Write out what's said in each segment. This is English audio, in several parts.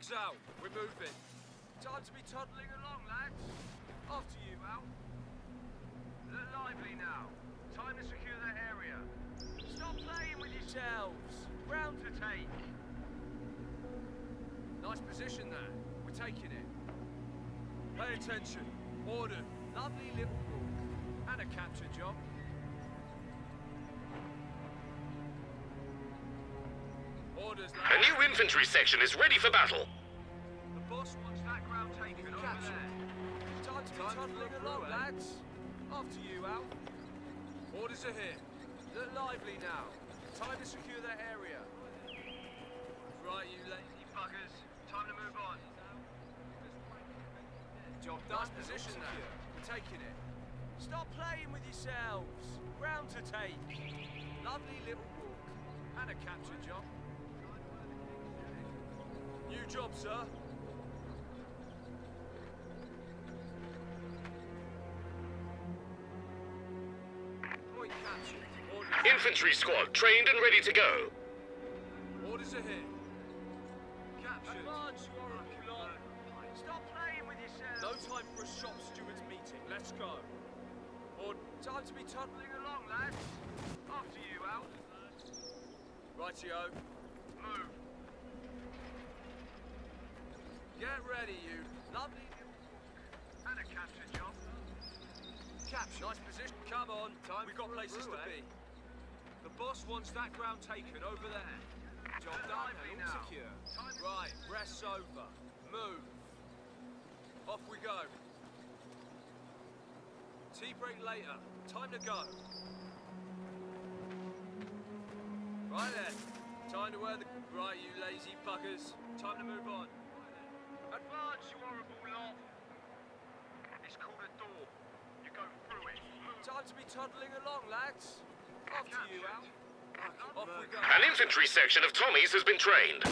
Bags out. We're moving. Time to be toddling along, lads. After you, Al. Look lively now. Time to secure that area. Stop playing with yourselves. Ground to take. Nice position there. We're taking it. Pay attention. Order. Lovely little walk. And a capture job. Orders, A new infantry section is ready for battle. Orders are here. Look lively now. Time to secure that area. Right, you lazy buggers. Time to move on. Job done. Nice position there. We're taking it. Stop playing with yourselves. Ground to take. Lovely little walk. And a capture job. New job, sir. Infantry squad trained and ready to go. orders are here. Captured. Advance, you horrible lot. Stop playing with yourselves. No time for a shop steward's meeting. Let's go. Or time to be toddling along, lads. After you, Al. Rightio. Move. Get ready, you. Lovely. And a capture job. Capture. Nice position. Come on. Time We've got places to be. The boss wants that ground taken over there. Job done and all secure. Right, rest's over. Move. Off we go. Tea break later. Time to go. Right then. Time to wear the... Right, you lazy buggers. Time to move on. Advance, you horrible lot. It's called a door. You go through it. Time to be toddling along, lads. After you, Al. Off. An infantry section of Tommies has been trained.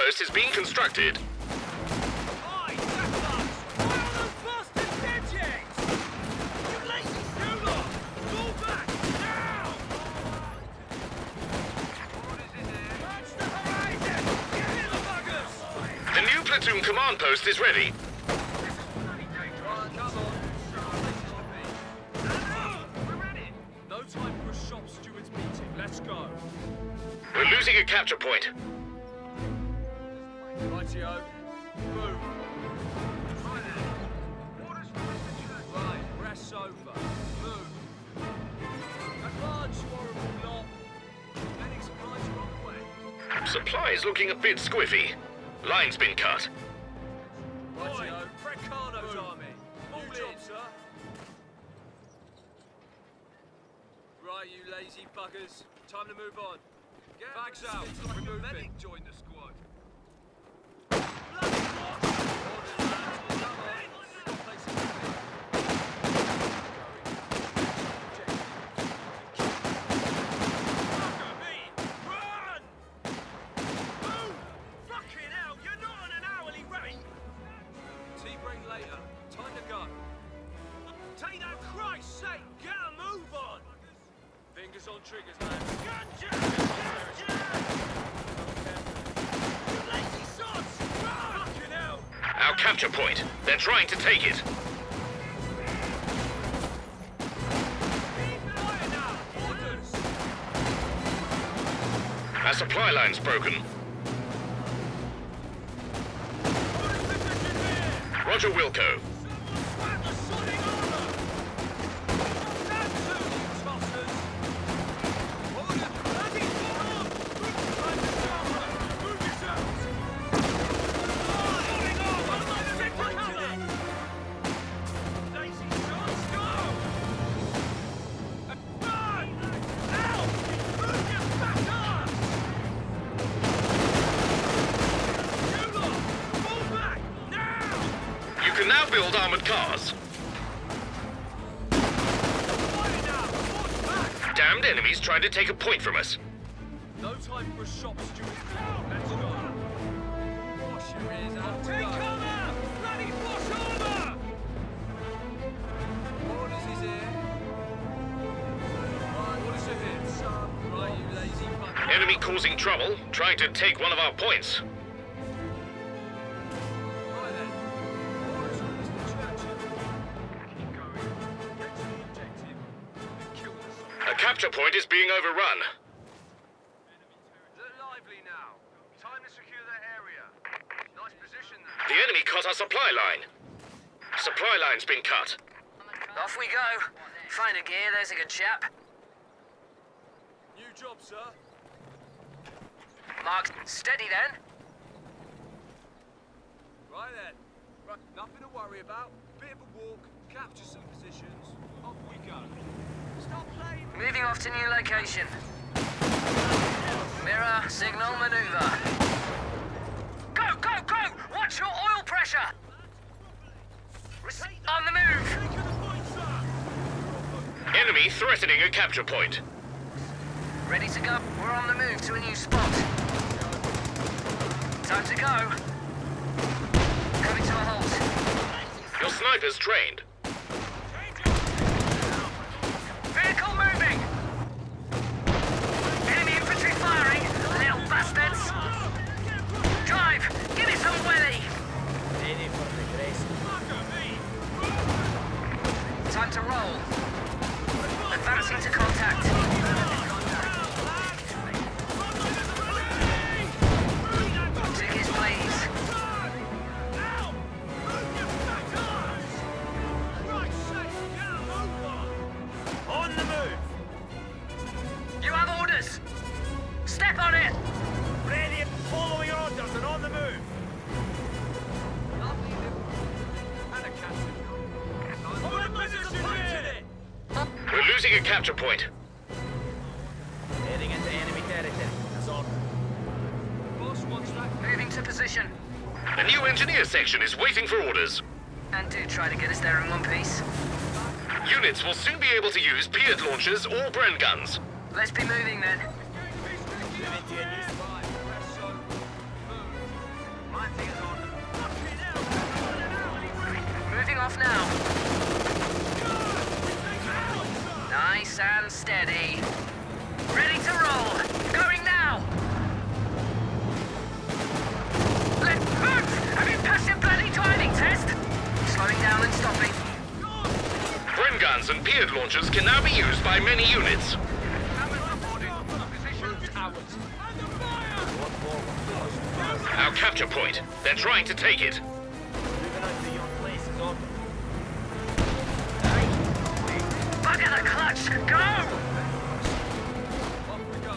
Platoon command post is being constructed. The new platoon command post is ready. We're losing a capture point. Way. Supplies looking a bit squiffy. Line's been cut. Right, you lazy buggers. Time to move on. Bags out. We're moving. Join the squad. Trying to take it. Our supply line's broken. Roger Wilco. Build armored cars. Fire now! Force back! Damned enemies trying to take a point from us. No time for a shop steward. Let's go. Wash your ears out. Take cover! Bloody wash armor! Orders is here. Right, orders are here, son. Right, you lazy fucker. Enemy causing trouble, trying to take one of our points. Son. Point is being overrun. Look lively now. Time to secure that area. Nice position there. The enemy cut our supply line. Supply line's been cut. Off we go. Find a gear, there's a good chap. New job, sir. Mark, steady then. Right then. Right, nothing to worry about. Bit of a walk, capture some positions. Off we go. Stop playing. Moving off to new location. Mirror, signal, maneuver. Go, go, go! Watch your oil pressure! Rece- on the move! Take the point, sir. Enemy threatening a capture point. Ready to go. We're on the move to a new spot. Time to go. Coming to a halt. Your sniper's trained. Time to roll. Advancing to contact. Launchers or Bren guns. Let's be moving then. Our capture point. They're trying to take it. Moving out to your place is order. Bugger the clutch. Go. Off we go.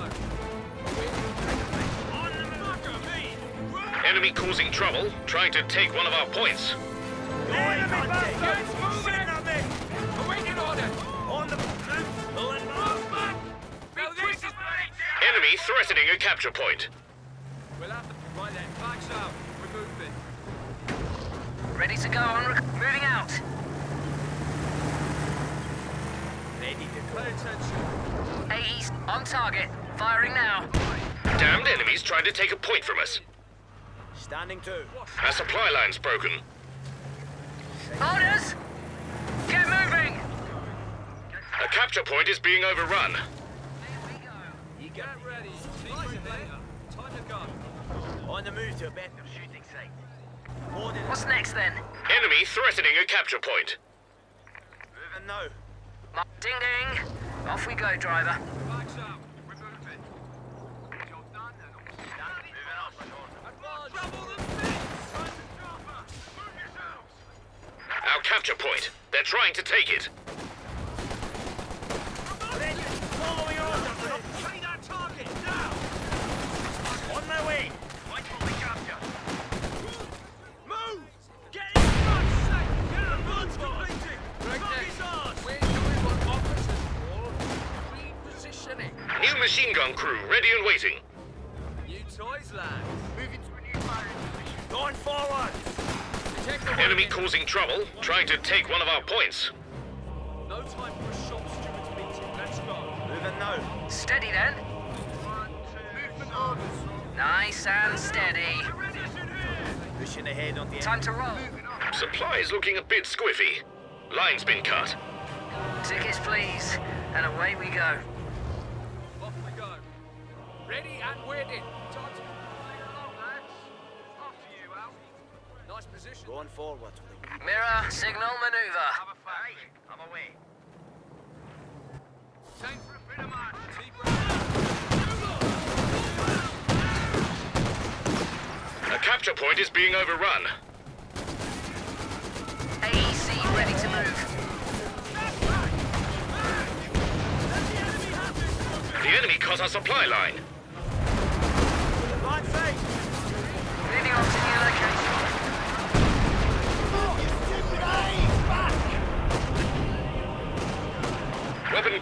On the move. me. Enemy causing trouble, trying to take one of our points. Enemy threatening a capture point. We'll have to. Right then, backs out. We're moving. Ready to go on. Moving out. Ready to go. Pay attention. AE's on target. Firing now. Damned enemies trying to take a point from us. Standing to. Our supply line's broken. Orders. Get moving. A capture point is being overrun. You Get got ready. Right, mate. Time to go. On the move to a better shooting site. Loaded. What's next then? Enemy threatening a capture point. Moving now. Ding ding. Off we go, driver. Backs out. We're moving. Job done and. Moving up. Advance. The pit. Time to drop her. Move yourselves. Our capture point. They're trying to take it. Ready. Following orders. Take that target now. On my way. Wait for the capture. Move. Get in front. Safe. Get advance completed. Target's ours. We're doing what officers call repositioning. New machine gun crew ready and waiting. New toys, lads. Moving to a new firing position. Going forward. Take the Enemy wagon. causing trouble, trying to take one of our points. No time for a shop steward's meeting. Let's go. Moving now. Steady then. Nice and steady. Pushing ahead on the Time to roll. Supplies looking a bit squiffy. Line's been cut. Tickets, please. And away we go. Off. Ready and waiting. Time to along, lads. After you, Al. Nice position. Going forward. Mirror, signal, maneuver. Aye, I'm away. Time for a bit of march. A capture point is being overrun. AEC ready to move. The enemy cut our supply line.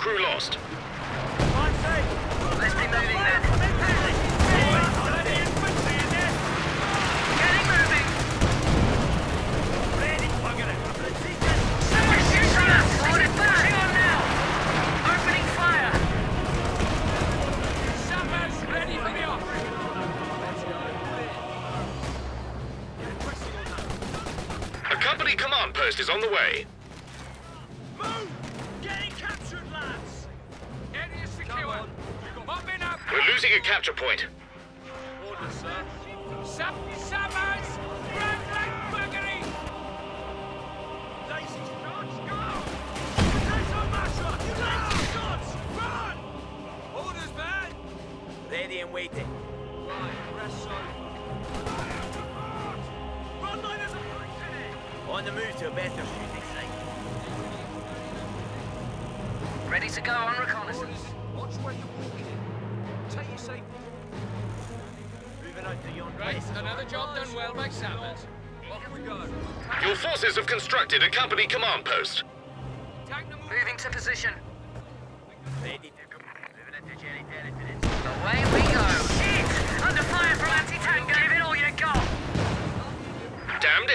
Crew lost. Let's be moving then. Command is on the way. Move! Getting captured, lads! Area secure. Mopping up. We're losing a capture point. Order, sir. Sap, sappers. Run like buggery. Lazy shots, go! Potato masher! Lazy shots! Run! Orders, man! Ready and waiting. On the move to a better shooting site. Ready to go on reconnaissance. Watch where you're walking. Take your safety. Moving out to yon Right, another job done well by sappers. Off we go. Your forces have constructed a company command post. Moving to position. Ready to go. Moving into Jerry territory. Away we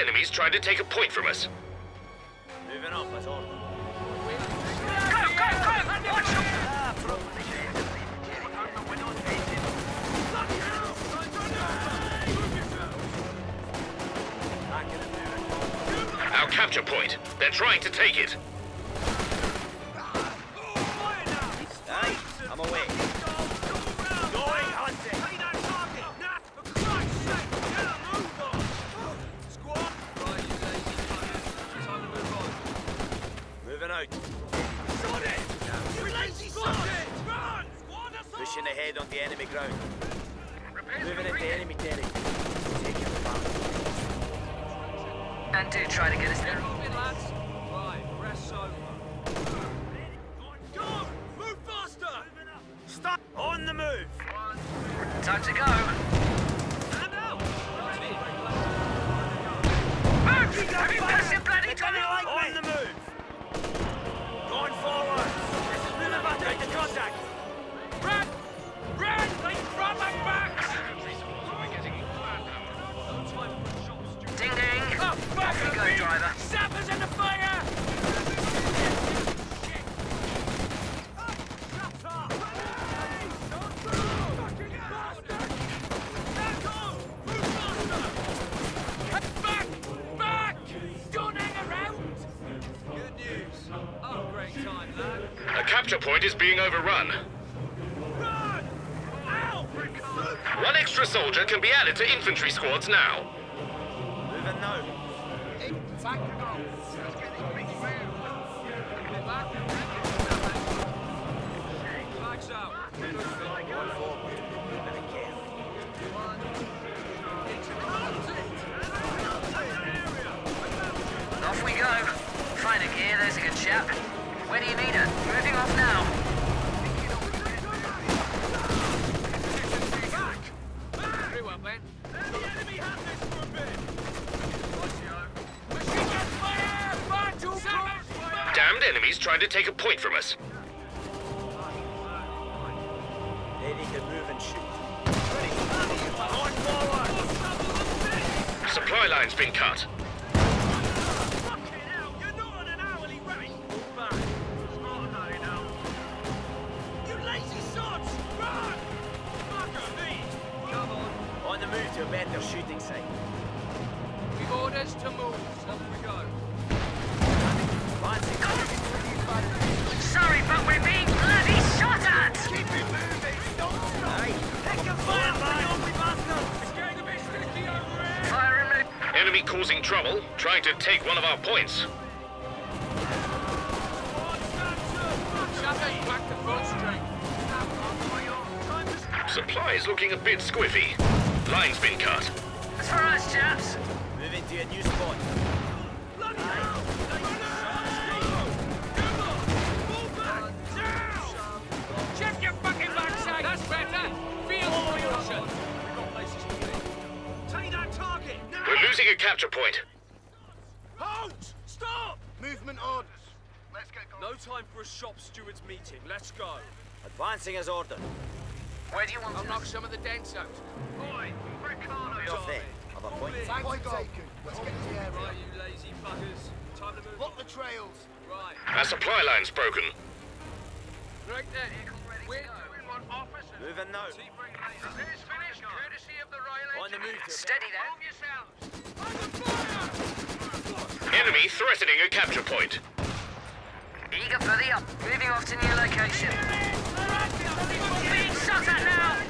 enemies tried to take a point from us. Moving up. Go, go, go! Watch. Ah, the moving. Our capture point. They're trying to take it. Aye, I'm away. Going hunting. Moving out. Pushing ahead on the enemy ground. Moving into enemy territory. Taking the back. And do try to get us there. Moving, lads. Right, rest over. Go! Move faster! Stop! On the move! Time to go. Stand out! Move! Have you Point is being overrun. One extra soldier can be added to infantry squads now. Off we go. Find a gear, there's a good chap. Where do you need it? Moving off now. enemies trying to take a point from us. Can move and shoot. Supply line's been cut. On the move to a better shooting site. Trouble, trying to take one of our points. Shove it back to full strength. Supplies looking a bit squiffy. Line's been cut. That's for us, chaps. Moving to a new spot. Capture point. Halt! Stop! Movement orders. Let's get going. No time for a shop steward's meeting. Let's go. Advancing as ordered. Where do you want I'll us? knock some of the dents out. Oi! Ricardo! Be off there. Other point. Point taken. Let's get to the area. Right, you lazy buggers. Time to move. Block the trails. Right. Our supply line's broken. Right then. Where do we want officers? Moving now. Repairs finished, courtesy of the Royal On the move Steady there. Move yourselves. Enemy threatening a capture point. Eager for the up. Moving off to new location. Being shot at now.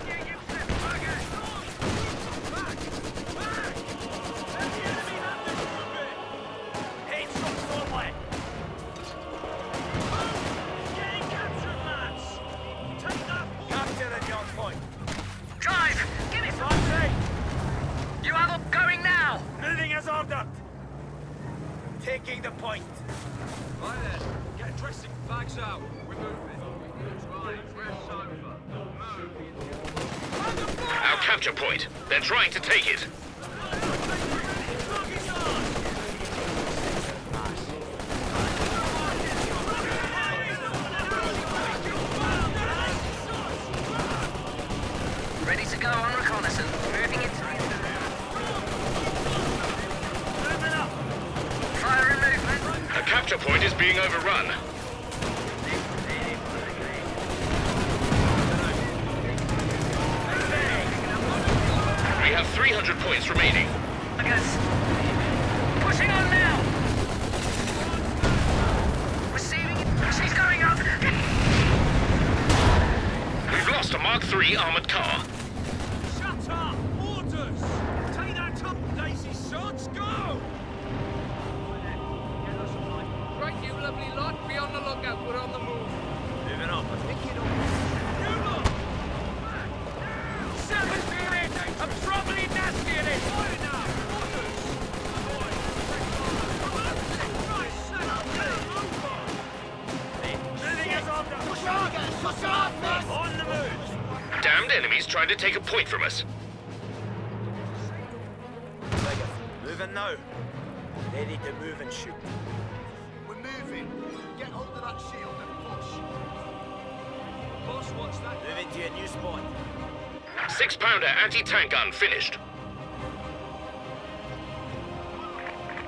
Taking. Right then. Get dressing. Bags out. We're moving. Right. Rest over. Move. Our capture point. They're trying to take it. To take a point from us. Tiger. Moving now. Ready to move and shoot. We're moving. Get hold of that shield and push. Boss wants that. Moving to a new spot. Six pounder anti tank gun finished.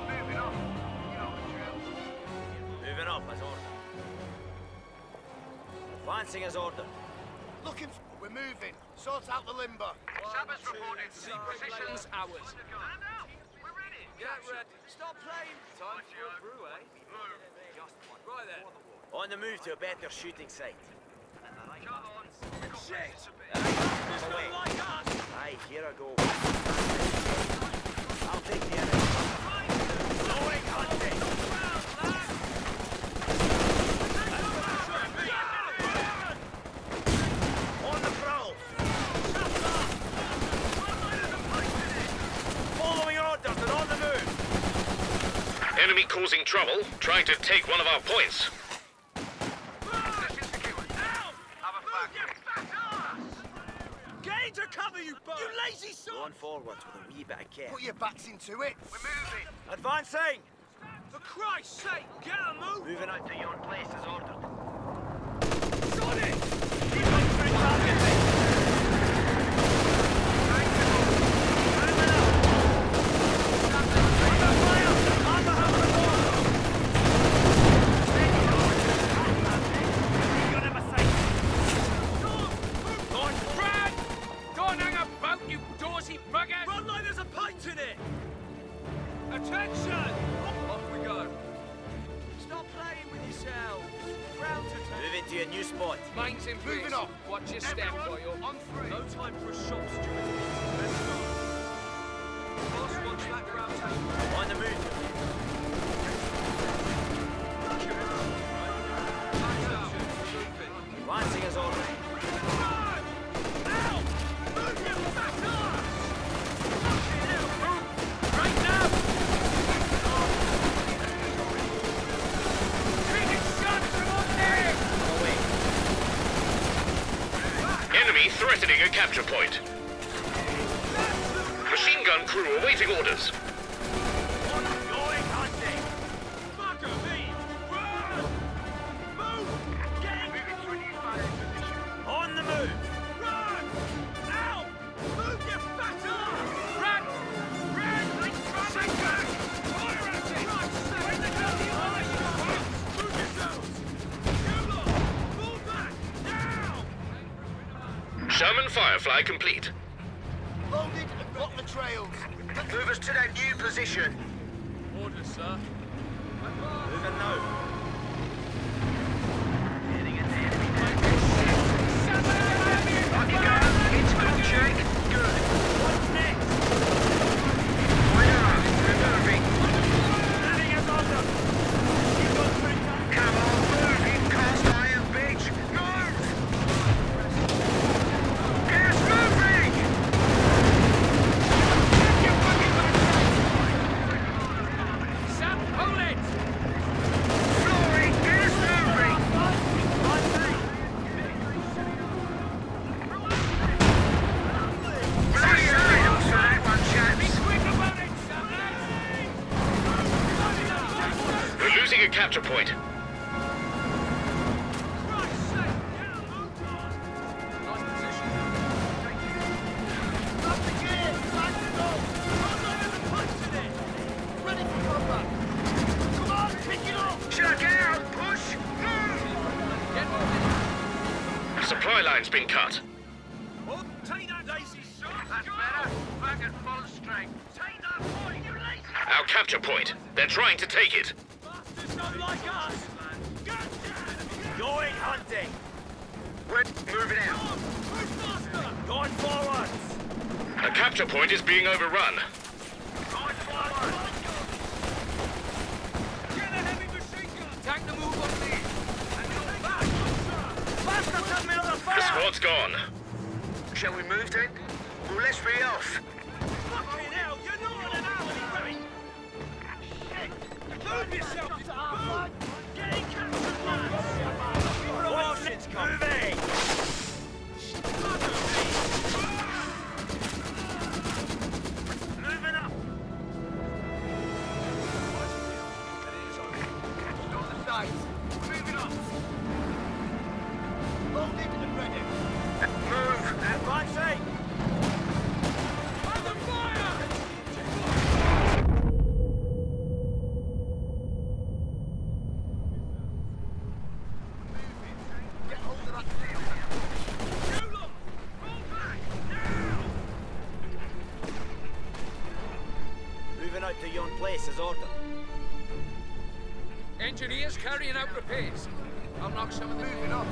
Moving up. You know the drill. Moving up as ordered. Advancing as ordered. Sort out the limber. Sabbath reported. See positions ours. Get ready. Stop playing. Time for a brew, eh? Just one. Right then. On the move to a better shooting site. Come on. We got Shit. Like us. Aye, here I go. I'll take the enemy. Going hunting. On the prowl. Following orders and on the move. Enemy causing trouble, trying to take one of our points. Get into cover, you bird! You lazy son! Going forwards with a wee bit of care. Put your backs into it. We're moving. Advancing. For Christ's sake, get a move! Moving out to your place as ordered. Got it! Brad! Attention! Off we go. Stop playing with yourselves. Ground to take. Moving to a new spot. Mine's in place. Moving on. Watch your step, boyo. on three. No time for a shop steward. Let's go. Boss wants that ground Ally complete. capture point. have a run. place as ordered. Engineers carrying out repairs. I'll knock some of the... Moving off.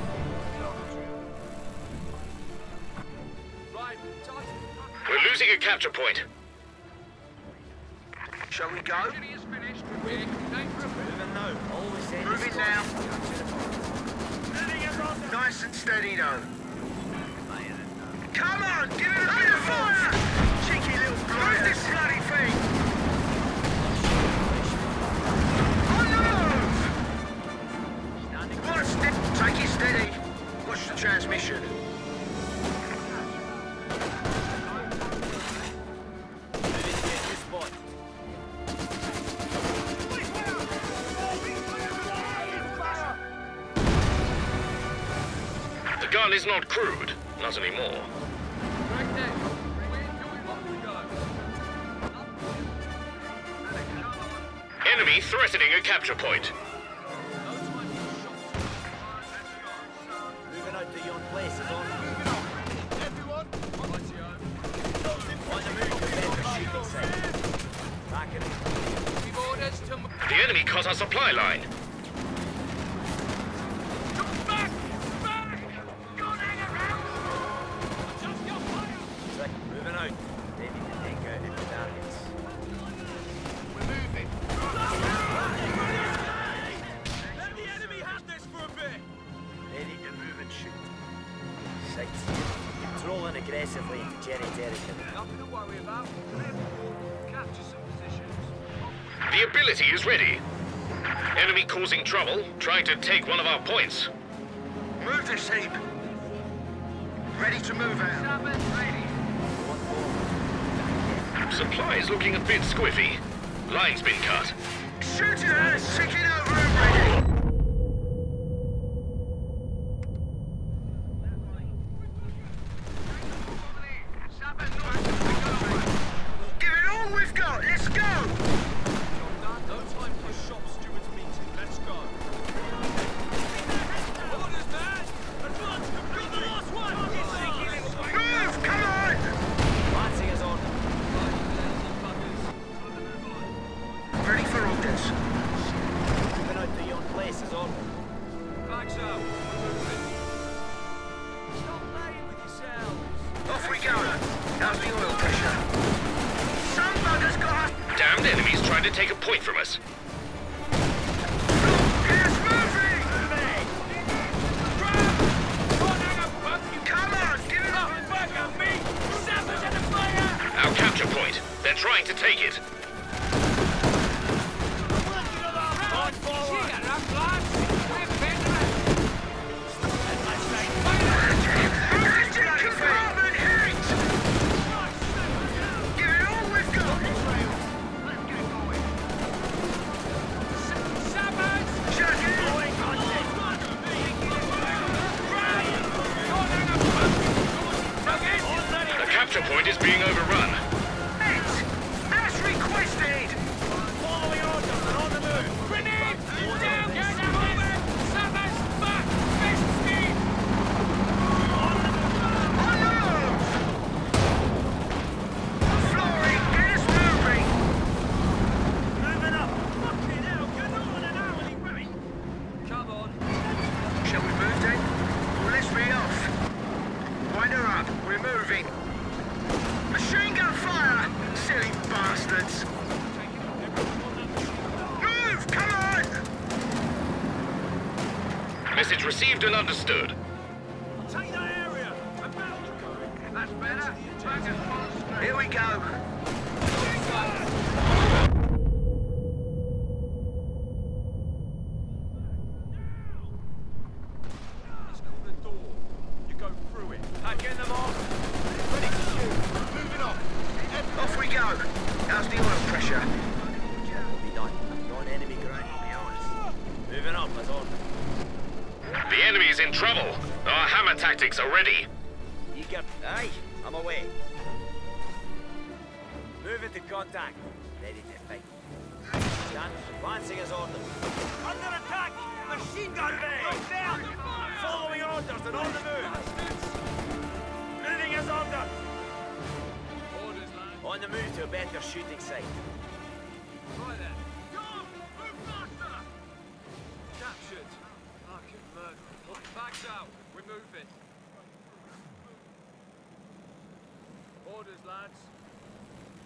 We're losing a capture point. Shall we go? Engineers finished. We're Moving now. Always Moving now. Nice and steady though. Come on, give it a bit of fire! Cheeky little blinder. Move this bloody mission. The gun is not crude, not anymore. Enemy threatening a capture point. he is ready. Enemy causing trouble, trying to take one of our points. Move this heap. Ready to move out. Supplies looking a bit squiffy. Line's been cut. Shoot it out! it over and ready! Hammer tactics are ready. Eager. Aye, I'm away. Moving to contact. Ready to fight. Stand. Advancing as ordered. Under attack! Machine gun bay! Right! Following orders and on the move. Moving as ordered. Orders, lad. On the move to a better shooting site. Right then. Go! Move faster! Captured. Fucking murder. Bags out. We're moving. Orders, lads.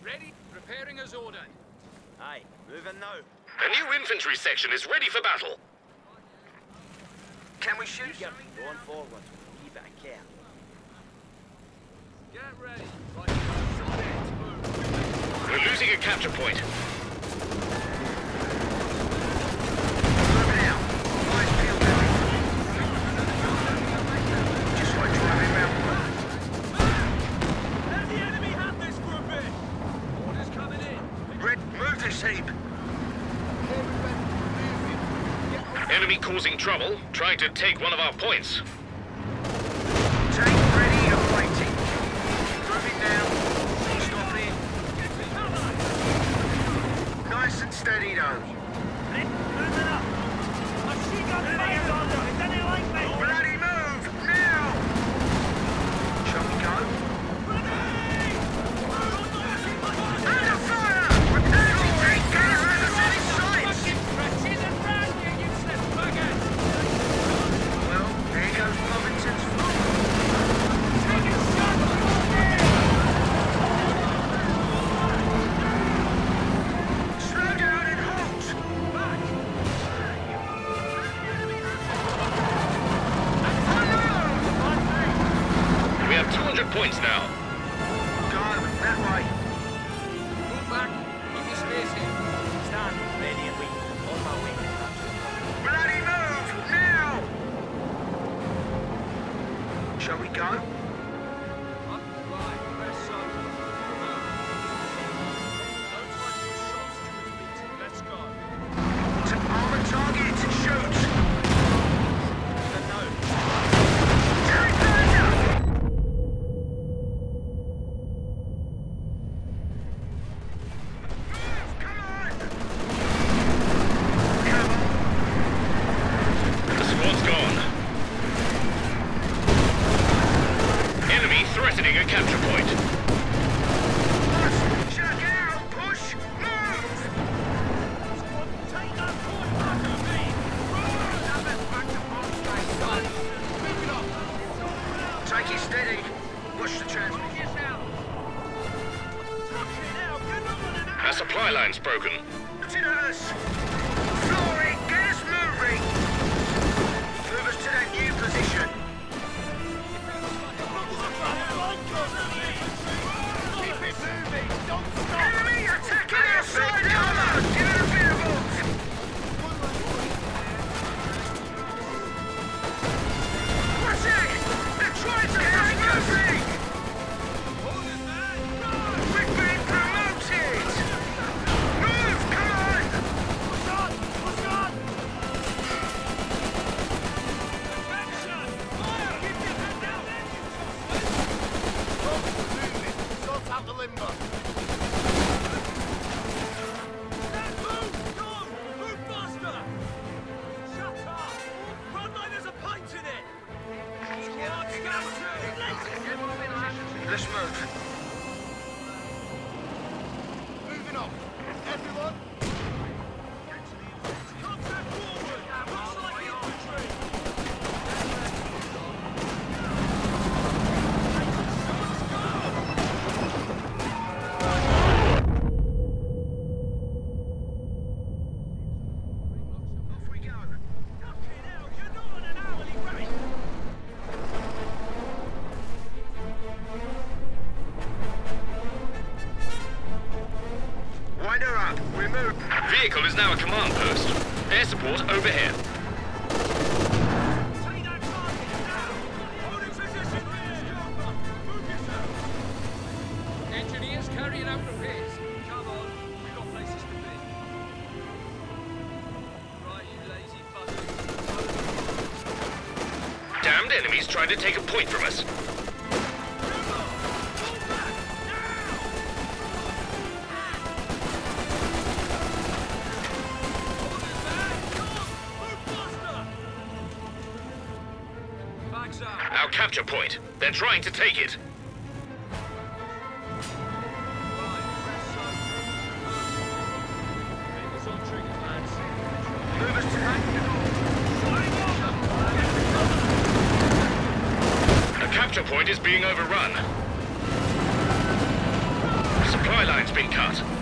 Ready? Preparing as ordered. Aye, moving now. A new infantry section is ready for battle. Can we shoot? Eager. Going forward. Keep it a care. Get ready. Right, We're losing a capture point. Moving out. Eyes peeled out. Just like driving round. Let the enemy have this for a bit. Orders coming in. Red, move this heap. Enemy causing trouble, trying to take one of our points. Tank ready and waiting. Moving down. Stopping. Nice and steady though. Now. Go, that way. Good. now a command post. Air support over here. Engineers carrying out repairs. Come on, we've got places to be. Damned enemies trying to take a point from us. trying to take it. The capture point is being overrun. Supply line's been cut.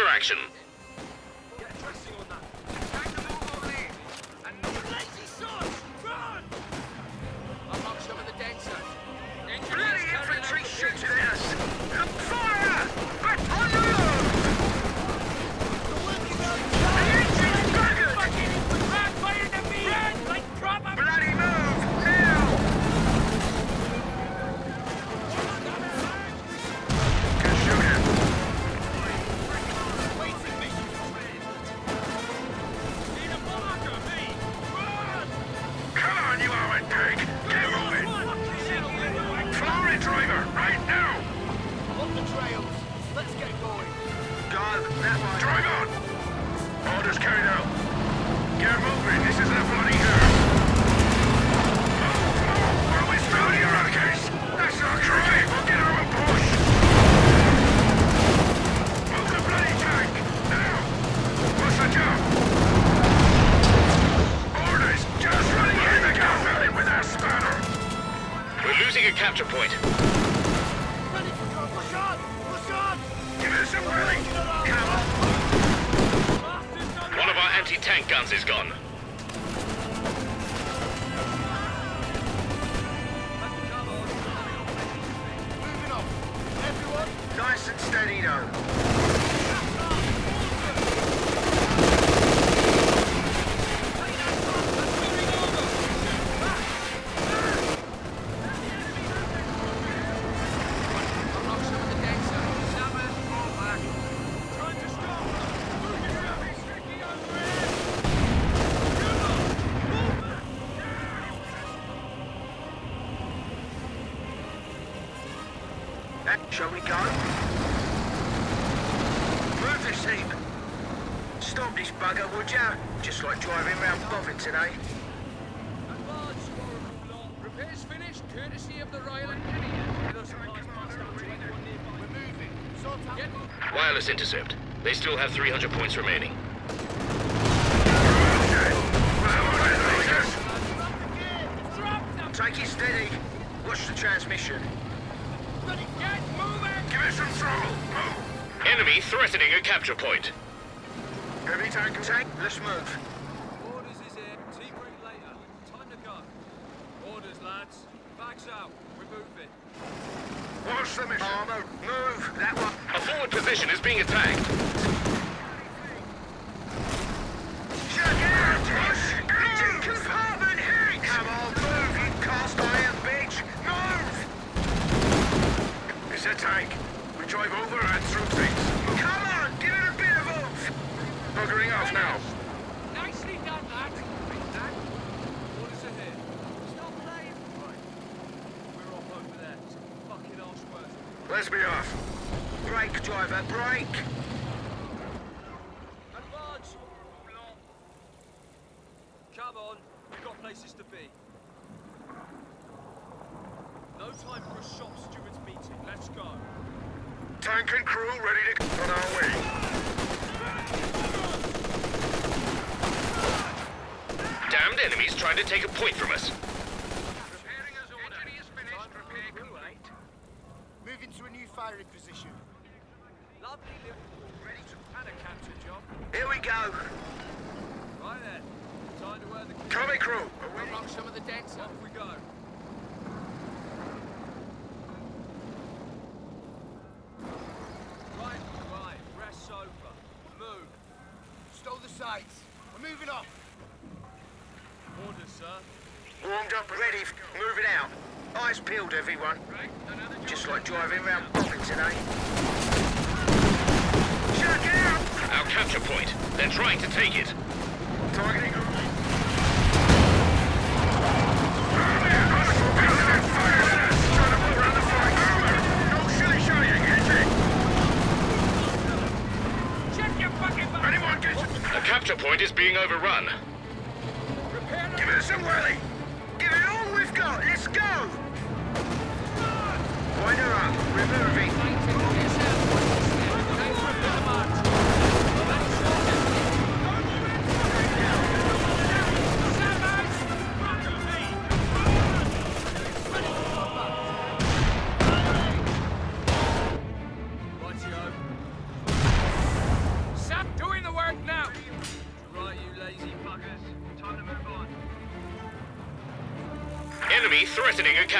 for action. Shall we go? Brother Seep! Stop this bugger, would ya? Just like driving round Boffin today. Repairs finished, courtesy of the Royal Academy. Wireless intercept. They still have 300 points remaining. capture point. Heavy tank tank, let's move. trying to take a point from us.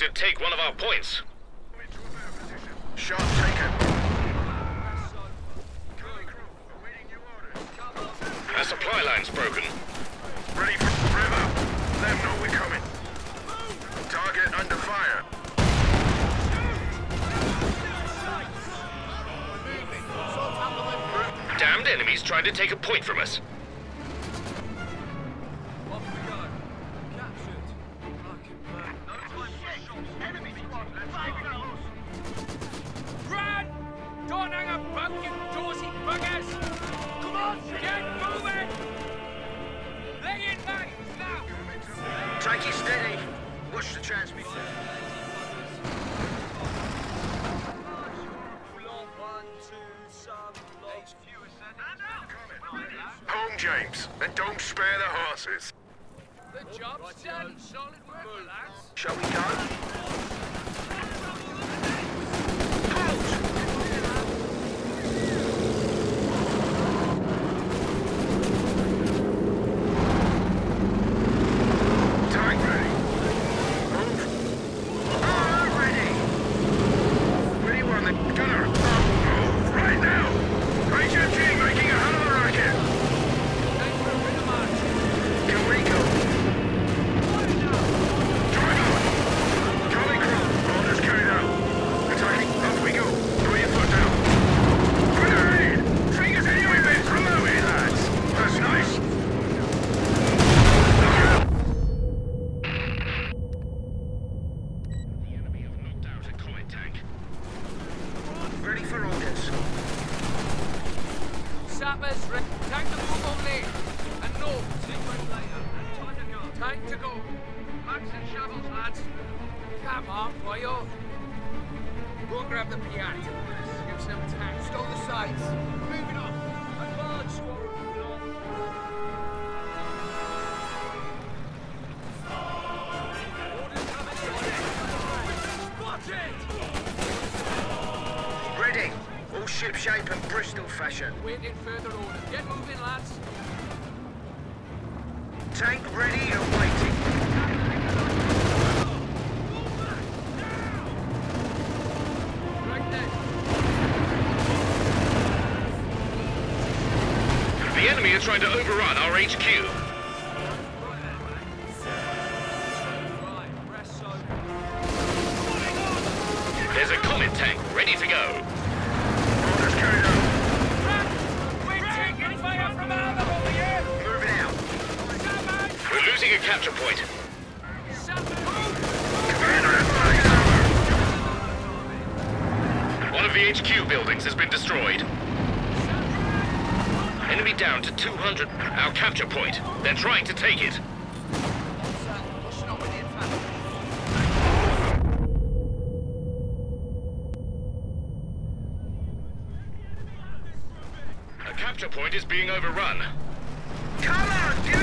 to take one of our points. Shot taken. Our supply line's broken. Ready for river. Let them know we're coming. Target under fire. Damned enemies trying to take a point from us. fashion. Wait in further orders. Get moving, lads. Tank ready and waiting. The enemy are trying to overrun our HQ. Losing a capture point. Commander, One of the HQ buildings has been destroyed. Enemy down to 200. Our capture point. They're trying to take it. A capture point is being overrun. Come out,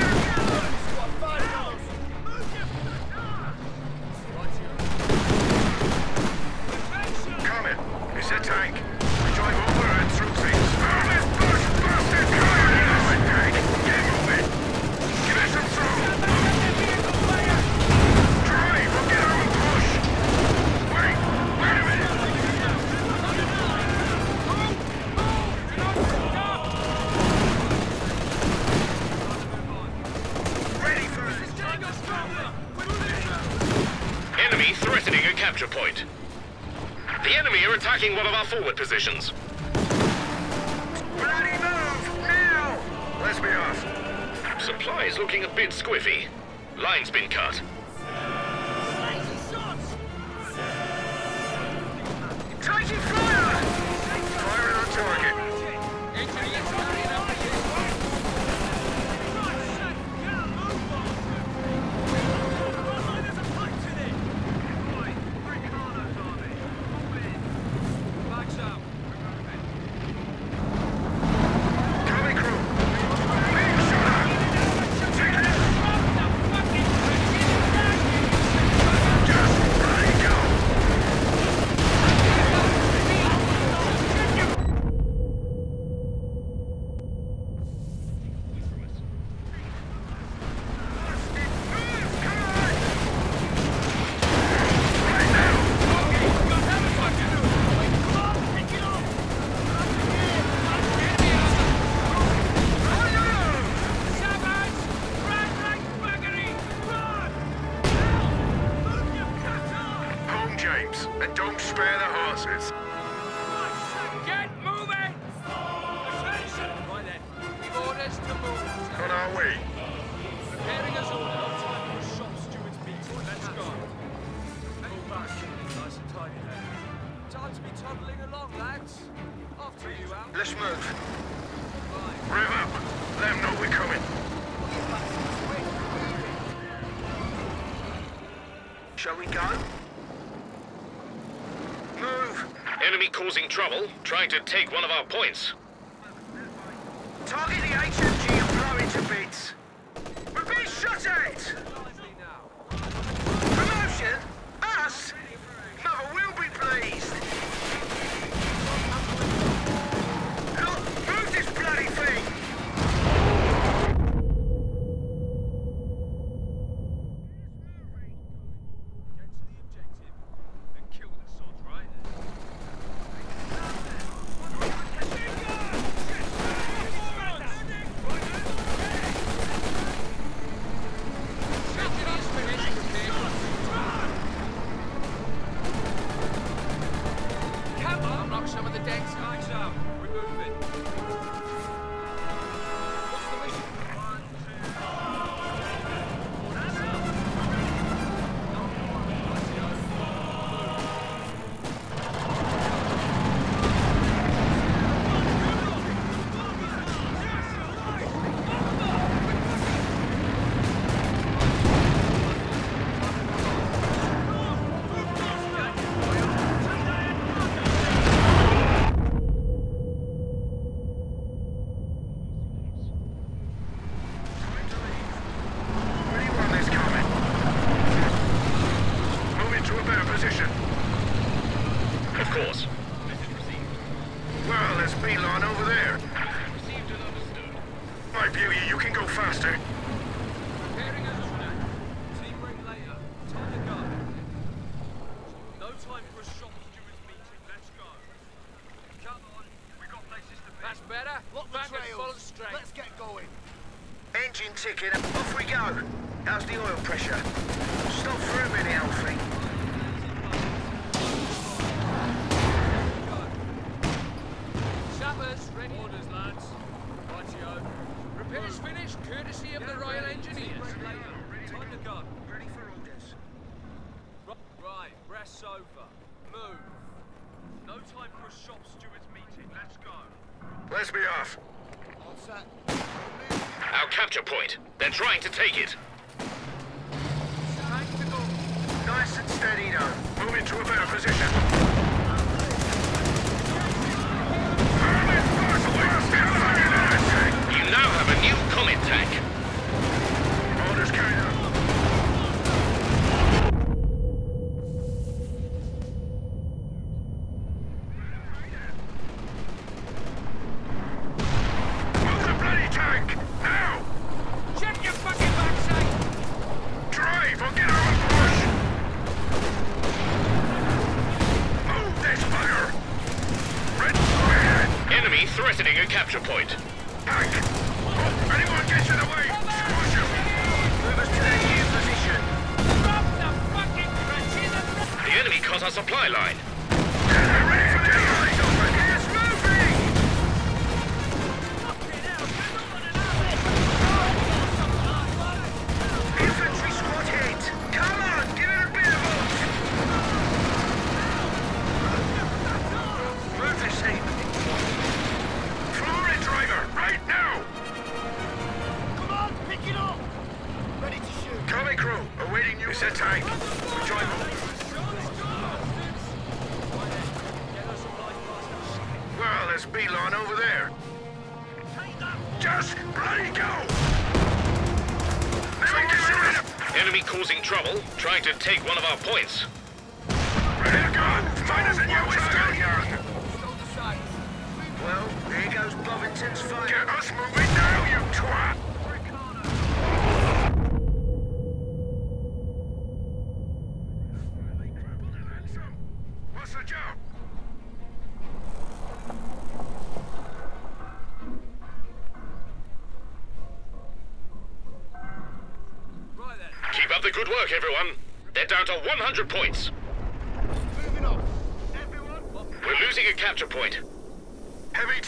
positions. trying to take one of our points. Let's be off. Our capture point. They're trying to take it. Nice and steady now. Move into a better position. You now have a new comet tank. Captain's fine. Get us moving now, you twat! What's the job? Keep up the good work, everyone. They're down to 100 points. Moving off. Everyone. We're losing a capture point.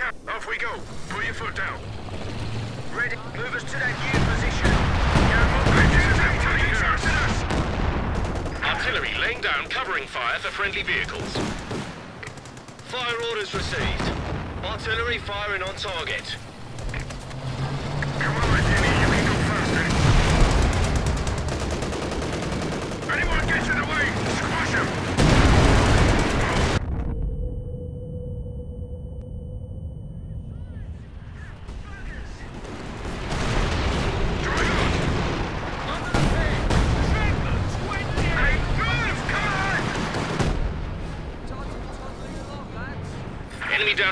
Off we go. Put your foot down. Ready. Move us to that new position. Artillery laying down covering fire for friendly vehicles. Fire orders received. Artillery firing on target.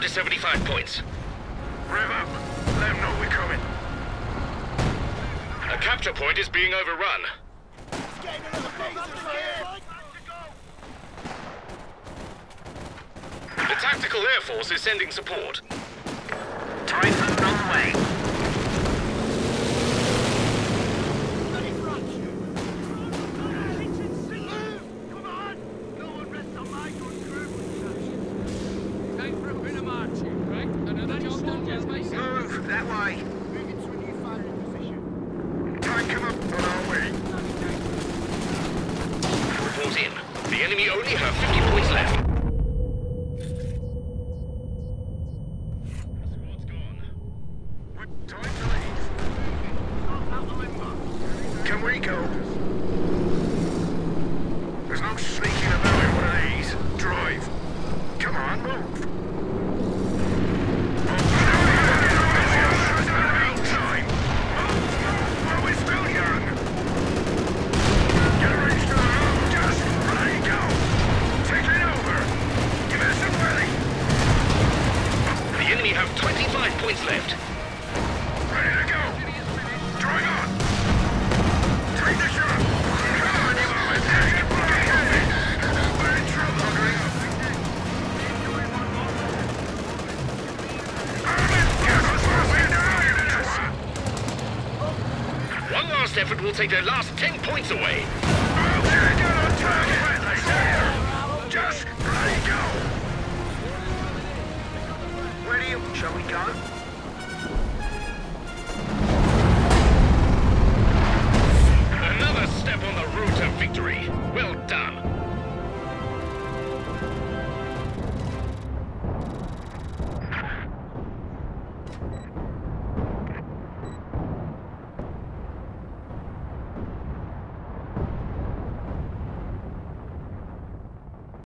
to 75 points. Rev up. Let them know we're coming. A capture point is being overrun. The Tactical Air Force is sending support. points away.